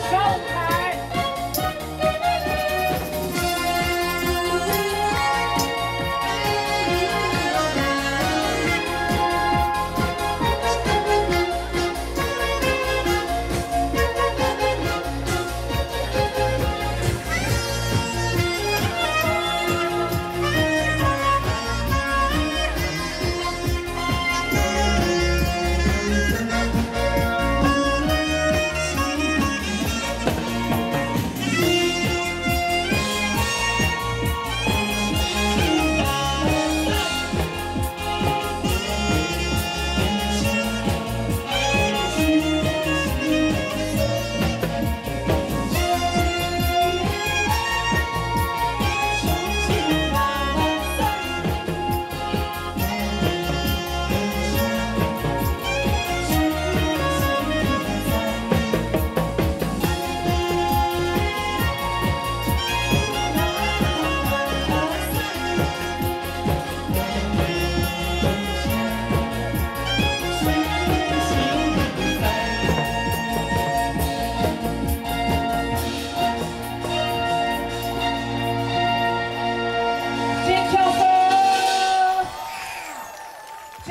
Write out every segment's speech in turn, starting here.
showtime.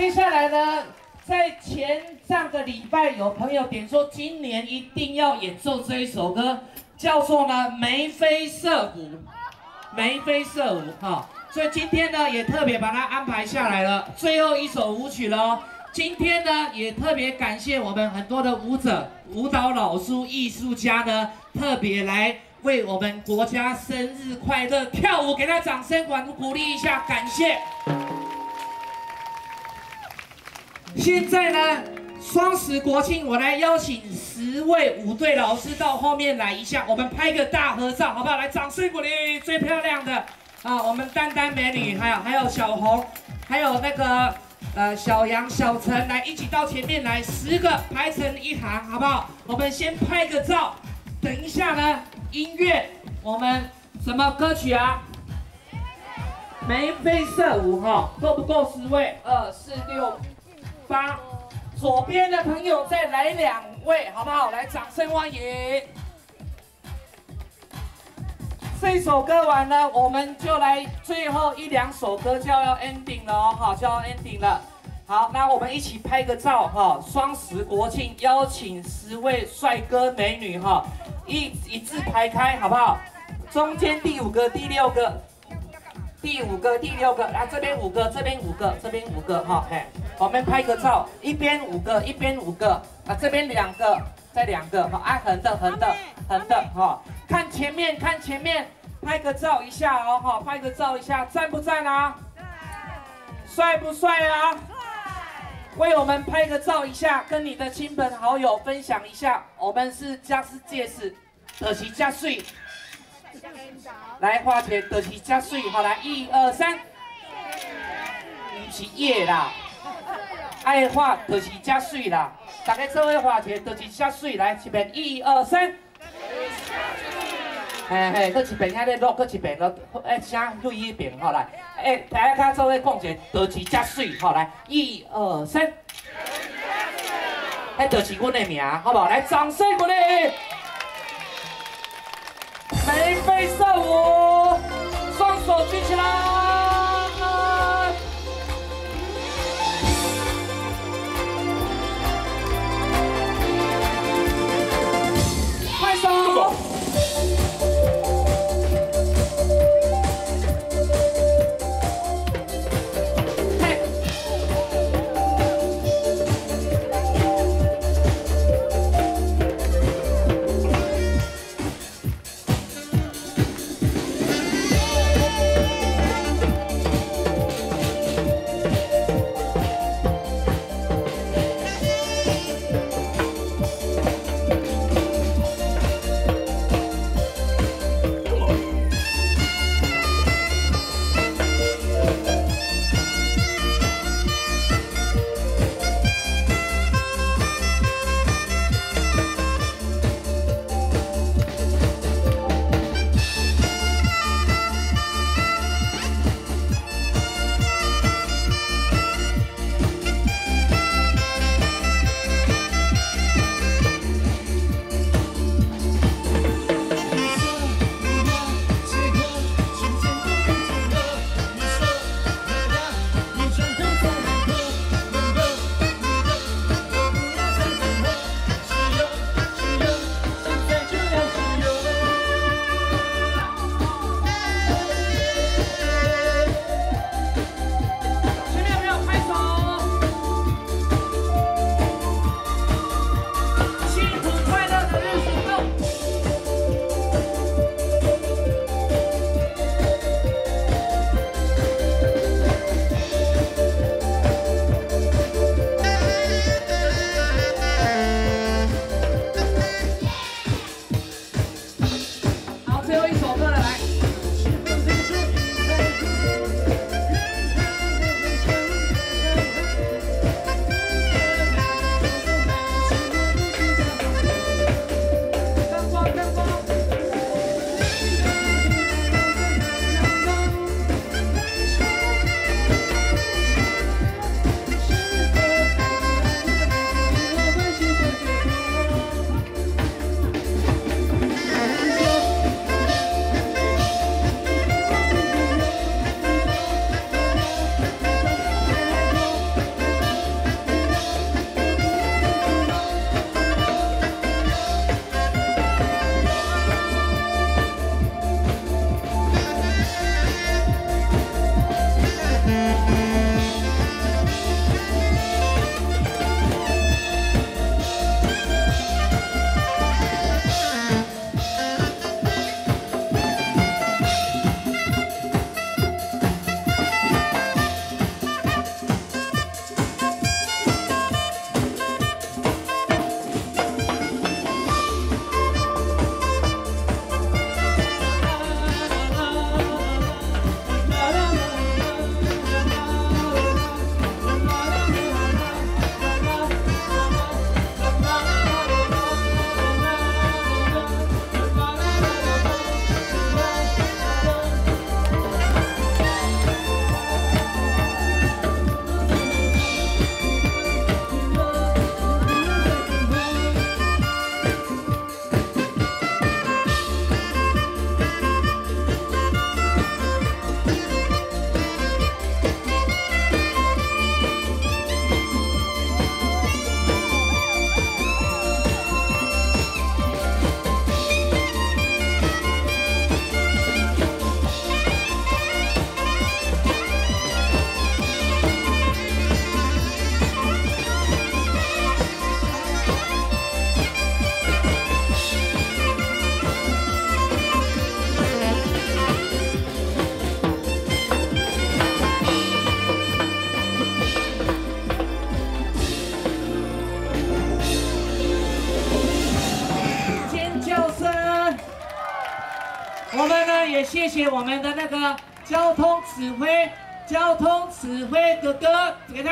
接下来呢，在前上个礼拜有朋友点说，今年一定要演奏这一首歌，叫做呢眉飞色舞，眉飞色舞哈。所以今天呢也特别把它安排下来了，最后一首舞曲喽。今天呢也特别感谢我们很多的舞者、舞蹈老师、艺术家呢，特别来为我们国家生日快乐跳舞，给他掌声管鼓励一下，感谢。现在呢，双十国庆，我来邀请十位舞队老师到后面来一下，我们拍个大合照，好不好？来，掌声鼓励最漂亮的啊，我们丹丹美女，还有还有小红，还有那个呃小杨、小陈，来一起到前面来，十个排成一行，好不好？我们先拍个照，等一下呢，音乐我们什么歌曲啊？眉飞色舞哈，够不够十位？二四六。八，左边的朋友再来两位，好不好？来，掌声欢迎。这首歌完了，我们就来最后一两首歌就要 ending 了哦，好，就要 ending 了。好，那我们一起拍个照哈。双十国庆，邀请十位帅哥美女哈，一一字排开，好不好？中间第五个、第六个、第五个、第六个，来这边五个，这边五个，这边五个，哈，嘿。我们拍个照，一边五个，一边五个，啊，这边两个，再两个，好，啊，横的，横的，横的，哈，看前面，看前面，拍个照一下哦，哈，拍个照一下，赞不赞啊？帅不帅啊？帅！为我们拍个照一下，跟你的亲朋好友分享一下，我们是家世界是德齐加税，来花钱德齐加税，好来，一二三，不是耶啦。爱画就是加水啦，大家做伙画起就是加水来，这边一二三，嘿嘿，搁一边遐咧录，搁一边录，哎，声录一遍，好来，哎，大家做伙讲者就是加水，好来，一二三，哎，就是阮的名，好不好？来，掌声鼓励，眉飞色舞，双手举起来。谢谢我们的那个交通指挥，交通指挥哥哥给他。